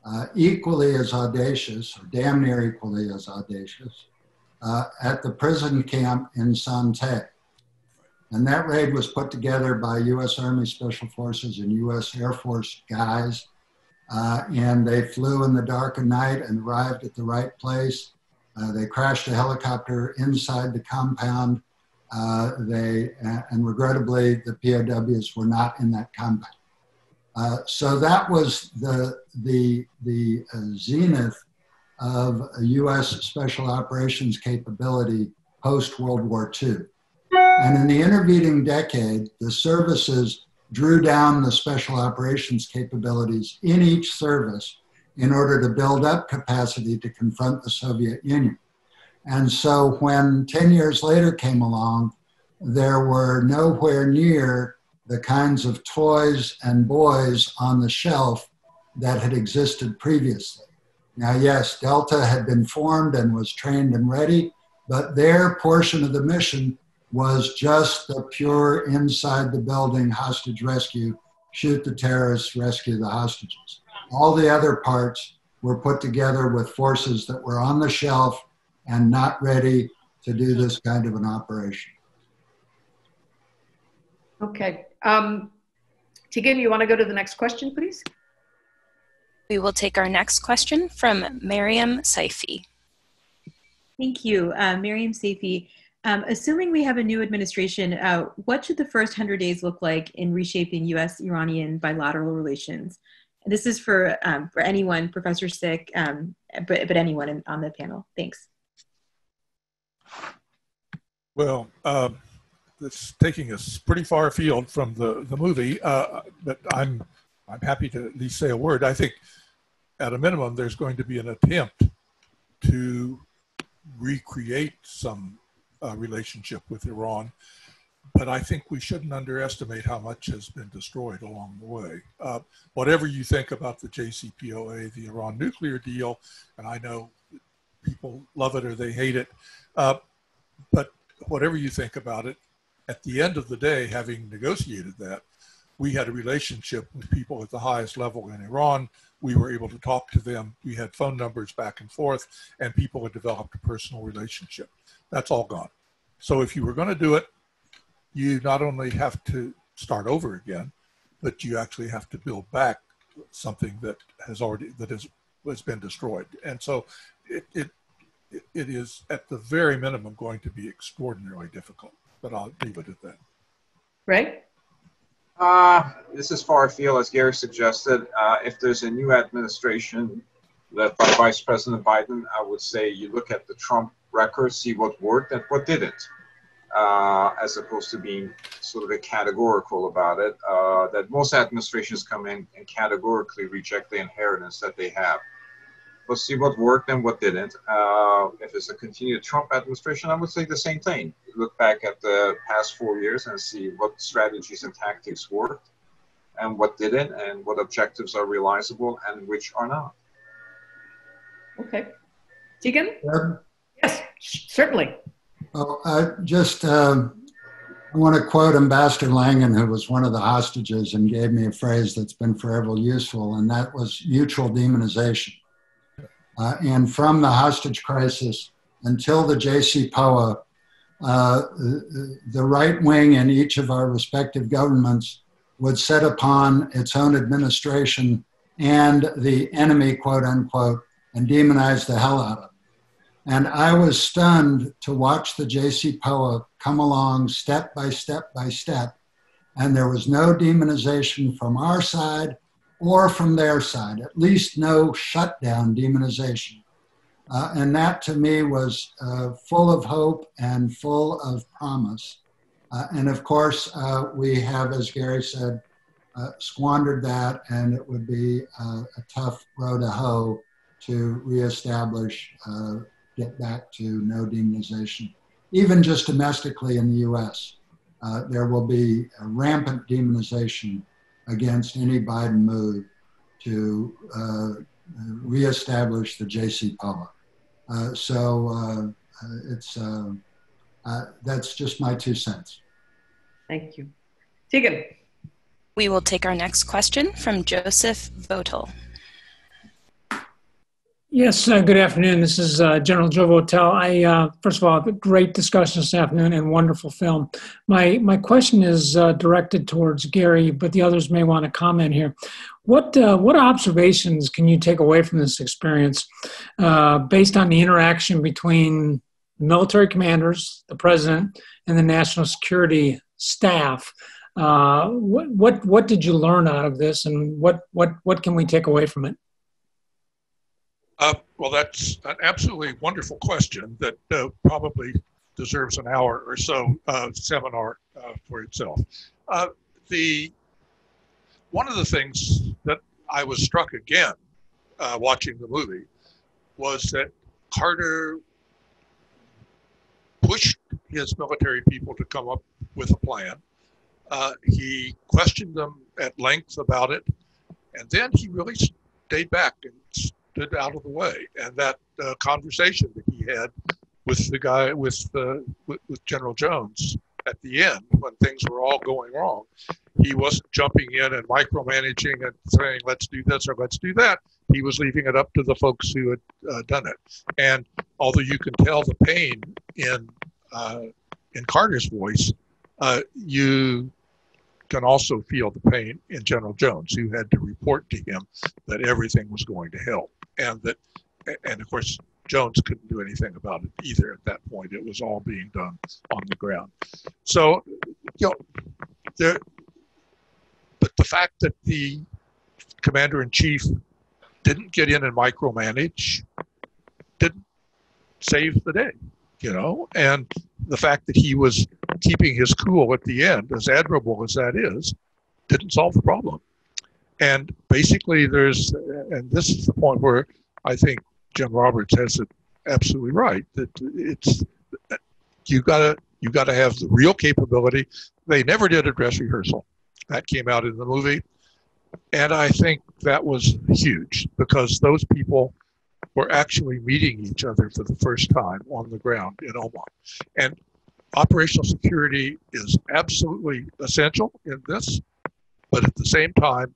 uh, equally as audacious, or damn near equally as audacious, uh, at the prison camp in Son Tay. And that raid was put together by US Army Special Forces and US Air Force guys. Uh, and they flew in the dark of night and arrived at the right place. Uh, they crashed a helicopter inside the compound. Uh, they, and regrettably, the POWs were not in that compound. Uh, so that was the, the, the uh, zenith of US special operations capability post World War II. And in the intervening decade, the services drew down the special operations capabilities in each service in order to build up capacity to confront the Soviet Union. And so when 10 years later came along, there were nowhere near the kinds of toys and boys on the shelf that had existed previously. Now, yes, Delta had been formed and was trained and ready, but their portion of the mission was just the pure inside the building hostage rescue, shoot the terrorists, rescue the hostages. All the other parts were put together with forces that were on the shelf and not ready to do this kind of an operation. Okay. Um, Tegan, you want to go to the next question, please? We will take our next question from Miriam Saifi. Thank you, uh, Miriam Saifi. Um, assuming we have a new administration, uh, what should the first 100 days look like in reshaping US Iranian bilateral relations? This is for, um, for anyone, Professor Sick, um, but, but anyone in, on the panel. Thanks. Well, um, it's taking us pretty far afield from the, the movie, uh, but I'm, I'm happy to at least say a word. I think at a minimum, there's going to be an attempt to recreate some uh, relationship with Iran. But I think we shouldn't underestimate how much has been destroyed along the way. Uh, whatever you think about the JCPOA, the Iran nuclear deal, and I know people love it or they hate it, uh, but whatever you think about it, at the end of the day, having negotiated that, we had a relationship with people at the highest level in Iran. We were able to talk to them. We had phone numbers back and forth, and people had developed a personal relationship. That's all gone. So if you were going to do it, you not only have to start over again, but you actually have to build back something that has already that has has been destroyed. And so it, it it is at the very minimum going to be extraordinarily difficult. But I'll leave it at that. Right. Uh, this is far afield, as Gary suggested. Uh, if there's a new administration led by Vice President Biden, I would say you look at the Trump record, see what worked and what didn't, uh, as opposed to being sort of a categorical about it. Uh, that most administrations come in and categorically reject the inheritance that they have. We'll see what worked and what didn't. Uh, if it's a continued Trump administration, I would say the same thing. Look back at the past four years and see what strategies and tactics worked and what didn't, and what objectives are realizable and which are not. Okay. Tegan? Yes, certainly. Well, I just um, I want to quote Ambassador Laingen, who was one of the hostages and gave me a phrase that's been forever useful, and that was mutual demonization. Uh, and from the hostage crisis until the JCPOA, uh, the right wing in each of our respective governments would set upon its own administration and the enemy, quote unquote, and demonize the hell out of it. And I was stunned to watch the JCPOA come along step by step by step. And there was no demonization from our side or from their side, at least no shutdown demonization. Uh, and that to me was uh, full of hope and full of promise. Uh, and of course, uh, we have, as Gary said, uh, squandered that, and it would be uh, a tough row to hoe to reestablish, get back to no demonization. Even just domestically in the US, there will be rampant demonization against any Biden move to uh, reestablish the JCPOA. Uh, so uh, uh it's uh, uh, that's just my two cents. Thank you, Tegan. We will take our next question from Joseph Votel. Yes, uh, good afternoon. This is uh, General Joe Votel. I uh, first of all, great discussion this afternoon and wonderful film. My my question is uh, directed towards Gary, but the others may want to comment here. What uh, what observations can you take away from this experience, uh, based on the interaction between military commanders, the president, and the national security staff? what what what did you learn out of this, and what what what can we take away from it? Uh, well, that's an absolutely wonderful question that uh, probably deserves an hour or so uh, seminar uh, for itself. Uh, the one of the things that I was struck again uh, watching the movie was that Carter pushed his military people to come up with a plan. he questioned them at length about it, and then he really stayed back and stood out of the way. And that uh, conversation that he had with the guy, with, the, with, with General Jones at the end, when things were all going wrong, he wasn't jumping in and micromanaging and saying, let's do this or let's do that. He was leaving it up to the folks who had uh, done it. And although you can tell the pain in, uh, in Carter's voice, uh, you can also feel the pain in General Jones, who had to report to him that everything was going to hell and that, and of course, Jones couldn't do anything about it either at that point. It was all being done on the ground. So, you know, there, but the fact that the commander in chief didn't get in and micromanage didn't save the day, you know, and the fact that he was keeping his cool at the end, as admirable as that is, didn't solve the problem. And basically, there's, and this is the point where I think Jim Roberts has it absolutely right that it's you gotta you gotta have the real capability. They never did a dress rehearsal. That came out in the movie, and I think that was huge because those people were actually meeting each other for the first time on the ground in Oman, and operational security is absolutely essential in this, but at the same time,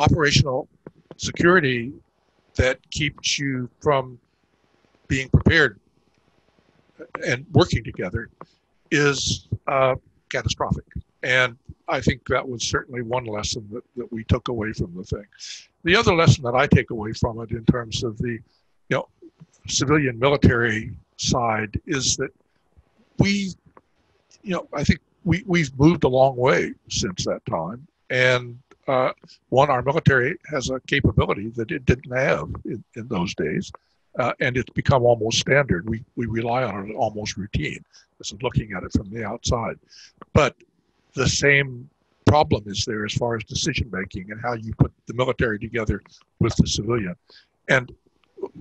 operational security that keeps you from being prepared and working together is uh, catastrophic. And I think that was certainly one lesson that, that we took away from the thing. The other lesson that I take away from it in terms of the, you know, civilian military side is that we, you know, I think we, we've moved a long way since that time. And uh, one, our military has a capability that it didn't have in, in those days. Uh, and it's become almost standard. We, we rely on it almost routine. This is looking at it from the outside. But the same problem is there as far as decision making and how you put the military together with the civilian. And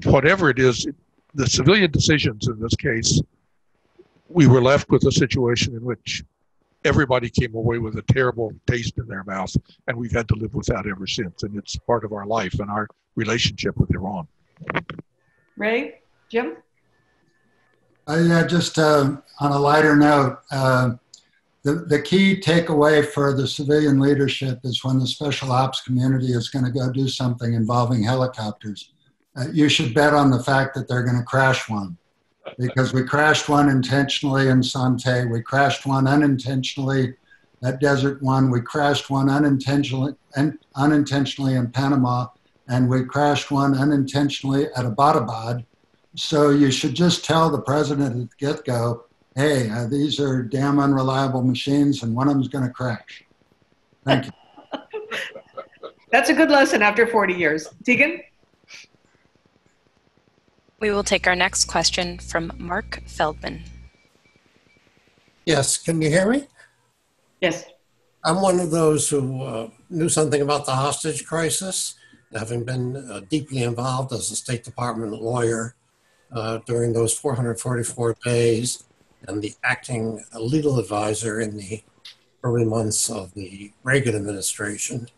whatever it is, the civilian decisions in this case, we were left with a situation in which everybody came away with a terrible taste in their mouth, and we've had to live with that ever since. And it's part of our life and our relationship with Iran. Ray, Jim? Uh, yeah, just uh, on a lighter note, uh, the, the key takeaway for the civilian leadership is when the special ops community is going to go do something involving helicopters, uh, you should bet on the fact that they're going to crash one. Because we crashed one intentionally in Son Tay, we crashed one unintentionally at Desert One, we crashed one unintentionally, unintentionally in Panama, and we crashed one unintentionally at Abbottabad. So you should just tell the president at the get go hey, uh, these are damn unreliable machines and one of them's going to crash. Thank you. (laughs) That's a good lesson after 40 years. Tegan? We will take our next question from Mark Feldman. Yes, can you hear me? Yes. I'm one of those who uh, knew something about the hostage crisis, having been uh, deeply involved as a State Department lawyer uh, during those 444 days and the acting legal advisor in the early months of the Reagan administration.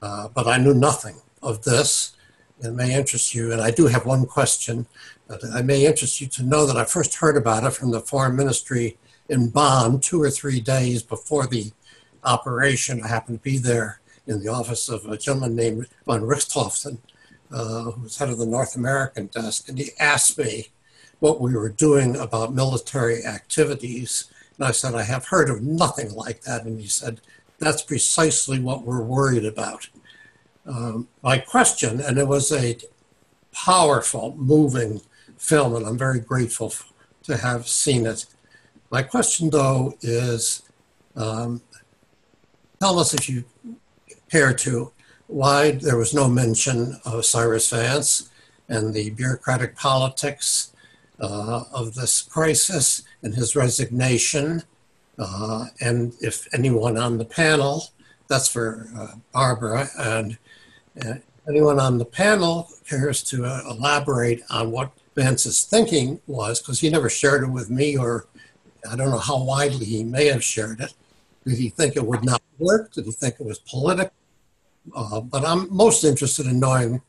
Uh, but I knew nothing of this. It may interest you, and I do have one question. But I may interest you to know that I first heard about it from the Foreign Ministry in Bonn two or three days before the operation. I happened to be there in the office of a gentleman named von Richthofen, uh, who was head of the North American desk, and he asked me what we were doing about military activities. And I said, I have heard of nothing like that. And he said, that's precisely what we're worried about. Um, my question, and it was a powerful, moving film, and I'm very grateful to have seen it. My question, though, is um, tell us if you care to why there was no mention of Cyrus Vance and the bureaucratic politics uh, of this crisis and his resignation. Uh, and if anyone on the panel, that's for uh, Barbara, and uh, anyone on the panel cares to uh, elaborate on what Vance's thinking was, because he never shared it with me, or I don't know how widely he may have shared it. Did he think it would not work? Did he think it was political? Uh, but I'm most interested in knowing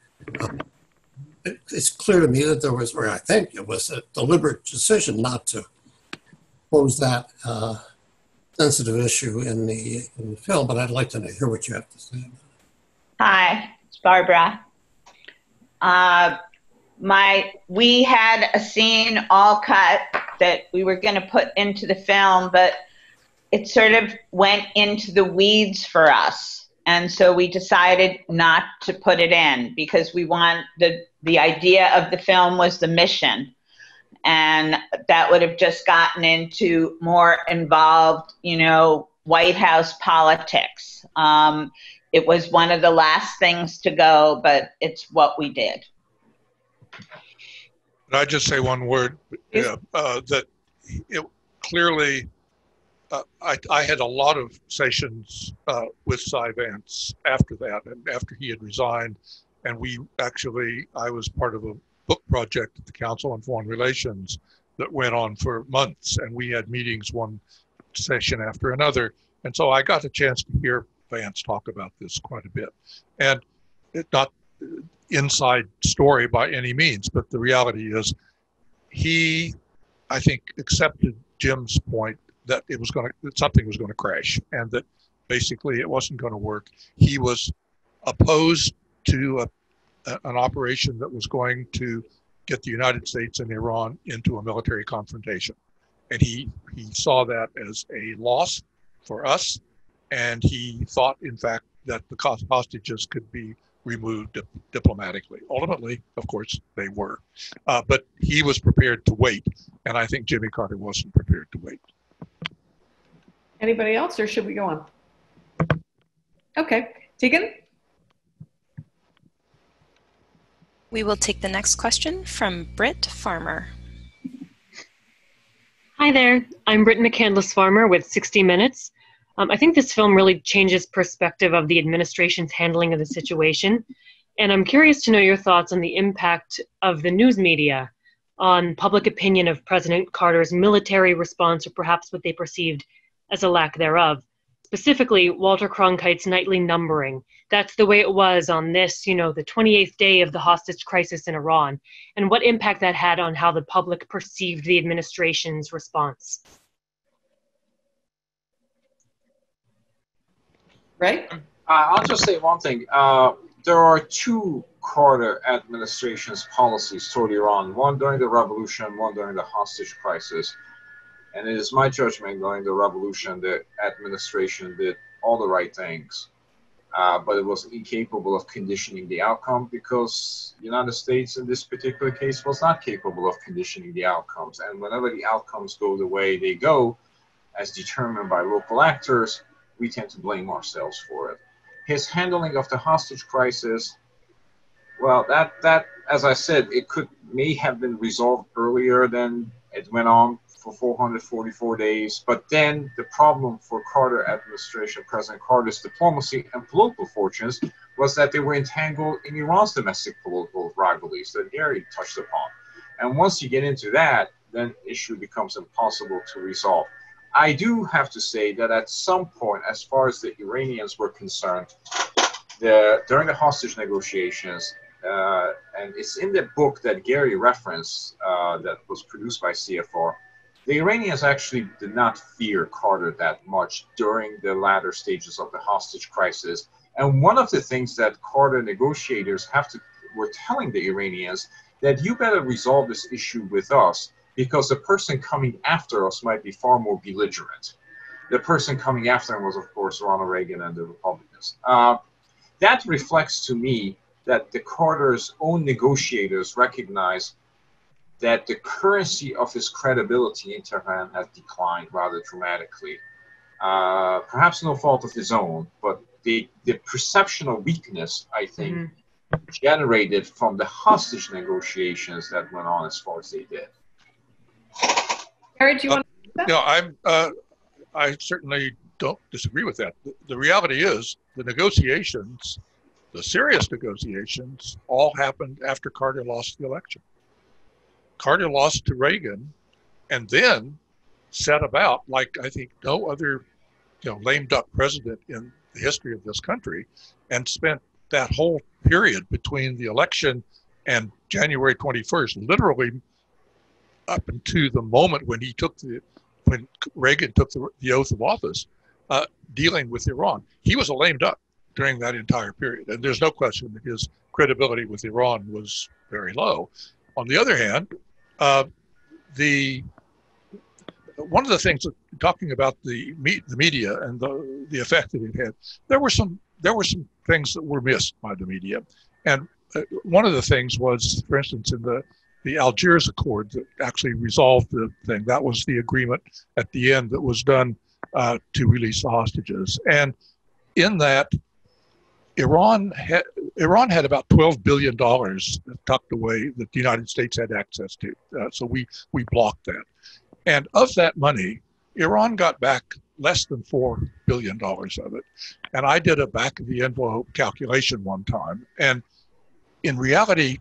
it's clear to me that there was, or I think it was a deliberate decision not to pose that uh, sensitive issue in the, in the film, but I'd like to hear what you have to say. Hi, Barbara. Uh, my we had a scene all cut that we were going to put into the film, but it sort of went into the weeds for us. And so we decided not to put it in because we want the the idea of the film was the mission. And that would have just gotten into more involved you know white house politics. Um, it was one of the last things to go but it's what we did. Can I just say one word? Yeah, uh, that it clearly uh, I, I, had a lot of sessions uh, with Cy Vance after that, and after he had resigned, and we actually, I was part of a book project at the Council on Foreign Relations that went on for months, and we had meetings one session after another, and so I got a chance to hear Vance talk about this quite a bit, and it not inside story by any means, but the reality is, he, I think, accepted Jim's point that it was going to something was going to crash and that basically it wasn't going to work. He was opposed to a, a, an operation that was going to get the United States and Iran into a military confrontation. And he, he saw that as a loss for us. And he thought, in fact, that the hostages could be removed dip- diplomatically. Ultimately, of course, they were. Uh, but he was prepared to wait. And I think Jimmy Carter wasn't prepared to wait. Anybody else, or should we go on? Okay, Tegan? We will take the next question from Britt Farmer. Hi there, I'm Britt McCandless Farmer with 60 Minutes. Um, I think this film really changes perspective of the administration's handling of the situation. And I'm curious to know your thoughts on the impact of the news media on public opinion of President Carter's military response, or perhaps what they perceived as a lack thereof specifically Walter Cronkite's nightly numbering. That's the way it was on this, you know, the 28th day of the hostage crisis in Iran, and what impact that had on how the public perceived the administration's response. Right? Uh, I'll just say one thing. Uh, there are two Carter administration's policies toward Iran, one during the revolution, one during the hostage crisis. And it is my judgment during the revolution the administration did all the right things, uh, but it was incapable of conditioning the outcome because the United States in this particular case was not capable of conditioning the outcomes. And whenever the outcomes go the way they go, as determined by local actors, we tend to blame ourselves for it. His handling of the hostage crisis, well, that that as I said, it could may have been resolved earlier than it went on for 444 days. But then the problem for Carter administration, President Carter's diplomacy and political fortunes was that they were entangled in Iran's domestic political rivalries that Gary touched upon. And once you get into that, then issue becomes impossible to resolve. I do have to say that at some point, as far as the Iranians were concerned, the, during the hostage negotiations, uh, and it's in the book that Gary referenced uh, that was produced by CFR, the Iranians actually did not fear Carter that much during the latter stages of the hostage crisis. And one of the things that Carter negotiators have to were telling the Iranians that you better resolve this issue with us because the person coming after us might be far more belligerent. The person coming after him was, of course, Ronald Reagan and the Republicans. Uh, that reflects to me that the Carter's own negotiators recognize that the currency of his credibility in Tehran has declined rather dramatically. Uh, perhaps no fault of his own, but the, the perception of weakness, I think, mm-hmm. generated from the hostage negotiations that went on as far as they did. Harry, do you want uh, No, I'm, uh, I certainly don't disagree with that. The, the reality is the negotiations, the serious negotiations, all happened after Carter lost the election. Carter lost to Reagan and then set about, like I think no other you know, lame duck president in the history of this country, and spent that whole period between the election and January 21st, literally up until the moment when he took the, when Reagan took the, the oath of office, uh, dealing with Iran. He was a lame duck during that entire period, and there's no question that his credibility with Iran was very low. On the other hand, uh, the one of the things talking about the me, the media and the the effect that it had, there were some there were some things that were missed by the media, and uh, one of the things was, for instance, in the the Algiers Accord that actually resolved the thing. That was the agreement at the end that was done uh, to release the hostages, and in that Iran had Iran had about twelve billion dollars tucked away that the United States had access to. Uh, so we we blocked that, and of that money, Iran got back less than four billion dollars of it. And I did a back of the envelope calculation one time, and in reality,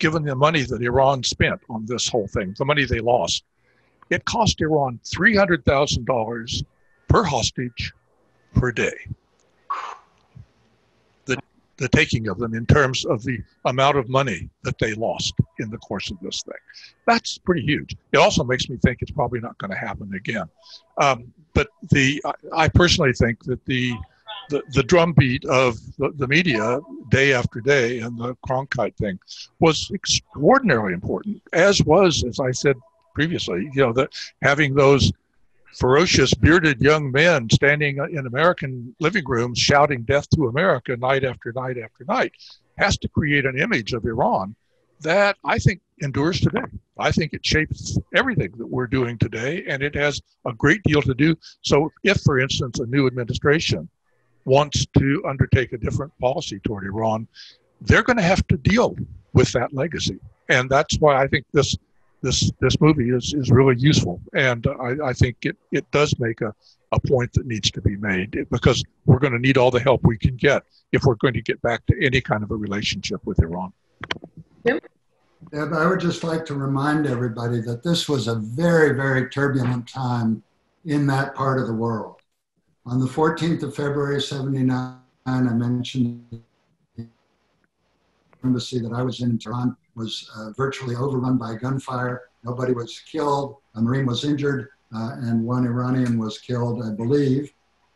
given the money that Iran spent on this whole thing, the money they lost, it cost Iran three hundred thousand dollars per hostage per day the the taking of them in terms of the amount of money that they lost in the course of this thing. That's pretty huge. It also makes me think it's probably not going to happen again. Um, but the I personally think that the the, the drumbeat of the, the, media day after day and the Cronkite thing was extraordinarily important, as was, as I said previously, you know, that having those ferocious bearded young men standing in American living rooms shouting death to America night after night after night has to create an image of Iran that I think endures today. I think it shapes everything that we're doing today, and it has a great deal to do. So, if, for instance, a new administration wants to undertake a different policy toward Iran, they're going to have to deal with that legacy, and that's why I think this this this movie is is really useful, and I, I think it it does make a a point that needs to be made because we're going to need all the help we can get if we're going to get back to any kind of a relationship with Iran. Deb, I would just like to remind everybody that this was a very, very turbulent time in that part of the world. On the 14th of February, 79, I mentioned the embassy that I was in in Tehran was uh, virtually overrun by gunfire. Nobody was killed. A Marine was injured, uh, and one Iranian was killed, I believe.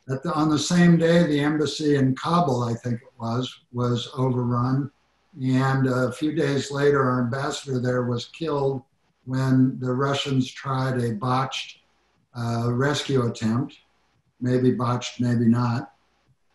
The, on the same day, the embassy in Kabul, I think it was, was overrun. And a few days later, our ambassador there was killed when the Russians tried a botched uh, rescue attempt, maybe botched, maybe not.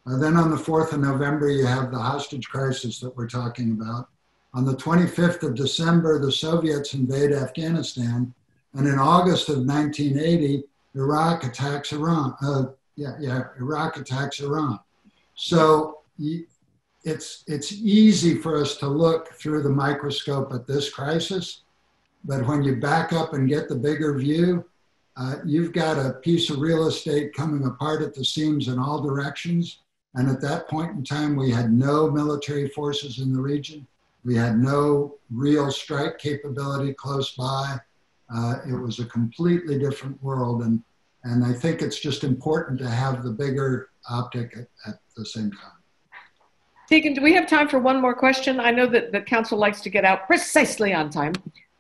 Uh, then on the 4th of November, you have the hostage crisis that we're talking about. On the 25th of December, the Soviets invade Afghanistan. And in August of 1980, Iraq attacks Iran. Uh, yeah, yeah, Iraq attacks Iran. So it's, it's easy for us to look through the microscope at this crisis, but when you back up and get the bigger view, uh, you've got a piece of real estate coming apart at the seams in all directions. And at that point in time, we had no military forces in the region. We had no real strike capability close by. Uh, it was a completely different world. And, and I think it's just important to have the bigger optic at, at the same time. Tegan, do we have time for one more question? I know that the council likes to get out precisely on time,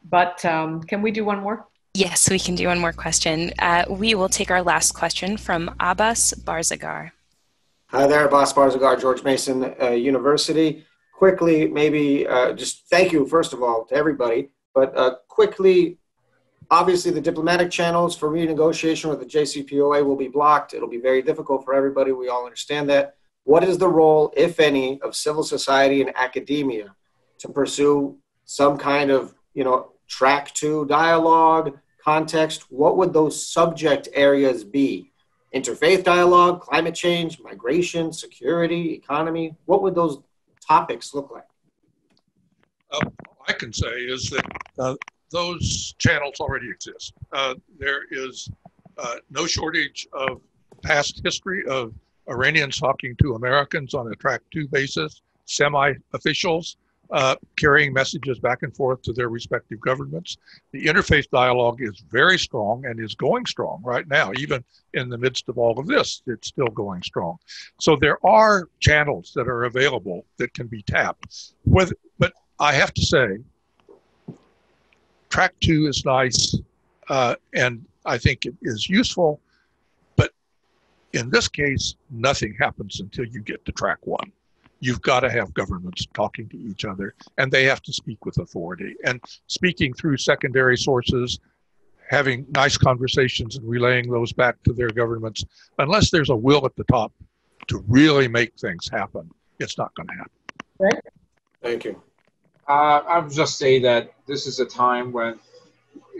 but um, can we do one more? Yes, we can do one more question. Uh, we will take our last question from Abbas Barzegar. Hi there, Abbas Barzegar, George Mason uh, University. Quickly, maybe uh, just thank you, first of all, to everybody, but uh, quickly, obviously the diplomatic channels for renegotiation with the JCPOA will be blocked. It'll be very difficult for everybody. We all understand that. What is the role, if any, of civil society and academia to pursue some kind of, you know, track two dialogue, context? What would those subject areas be? Interfaith dialogue, climate change, migration, security, economy? What would those topics look like? Uh, all I can say is that uh, those channels already exist. Uh, there is uh, no shortage of past history of Iranians talking to Americans on a track two basis, semi officials uh, carrying messages back and forth to their respective governments. The interfaith dialogue is very strong and is going strong right now, even in the midst of all of this, it's still going strong. So there are channels that are available that can be tapped. But I have to say, track two is nice, uh, and I think it is useful But in this case, nothing happens until you get to track one. You've got to have governments talking to each other, and they have to speak with authority. And speaking through secondary sources, having nice conversations and relaying those back to their governments, unless there's a will at the top to really make things happen, it's not going to happen. Right. Thank you. Uh, I would just say that this is a time when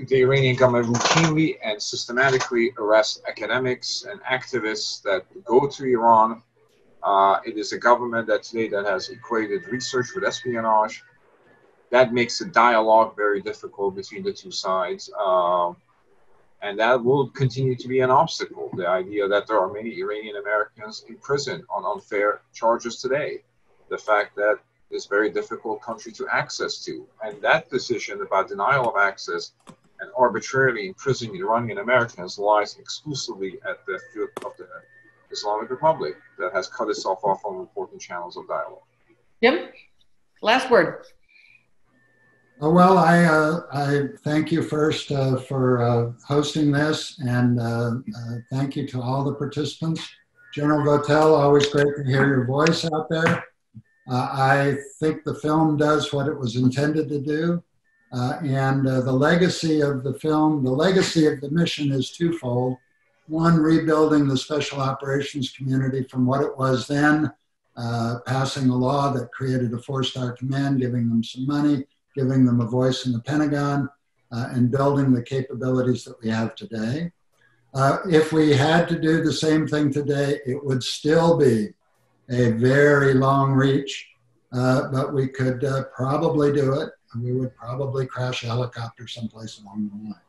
the Iranian government routinely and systematically arrests academics and activists that go to Iran. Uh, it is a government that today that has equated research with espionage. That makes the dialogue very difficult between the two sides. Um, and that will continue to be an obstacle. The idea that there are many Iranian Americans in prison on unfair charges today. The fact that it's very difficult country to access to. And that decision about denial of access and arbitrarily imprisoning Iranian Americans lies exclusively at the foot of the Islamic Republic that has cut itself off from important channels of dialogue. Jim, last word. Uh, well, I, uh, I thank you first uh, for uh, hosting this, and uh, uh, thank you to all the participants. General Votel, always great to hear your voice out there. Uh, I think the film does what it was intended to do. Uh, and uh, the legacy of the film, the legacy of the mission is twofold. One, rebuilding the special operations community from what it was then, uh, passing a law that created a four star command, giving them some money, giving them a voice in the Pentagon, uh, and building the capabilities that we have today. Uh, if we had to do the same thing today, it would still be a very long reach, uh, but we could uh, probably do it. And we would probably crash a helicopter someplace along the line.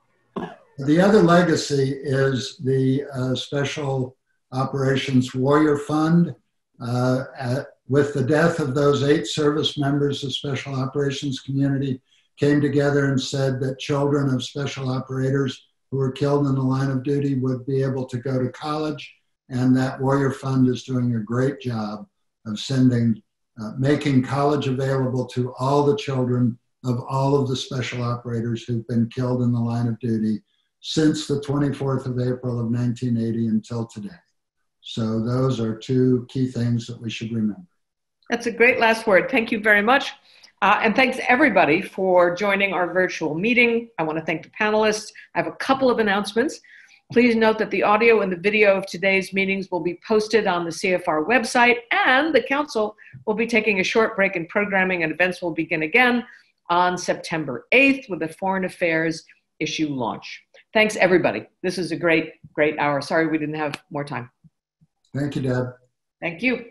The other legacy is the uh, Special Operations Warrior Fund. Uh, at, with the death of those eight service members, the Special Operations community came together and said that children of special operators who were killed in the line of duty would be able to go to college. And that Warrior Fund is doing a great job of sending, uh, making college available to all the children of all of the special operators who've been killed in the line of duty since the 24th of April of 1980 until today. So those are two key things that we should remember. That's a great last word. Thank you very much. Uh, and thanks everybody for joining our virtual meeting. I want to thank the panelists. I have a couple of announcements. Please note that the audio and the video of today's meetings will be posted on the CFR website, and the Council will be taking a short break in programming, and events will begin again on September 8th with the Foreign Affairs issue launch. Thanks, everybody. This is a great, great hour. Sorry we didn't have more time. Thank you, Deb. Thank you.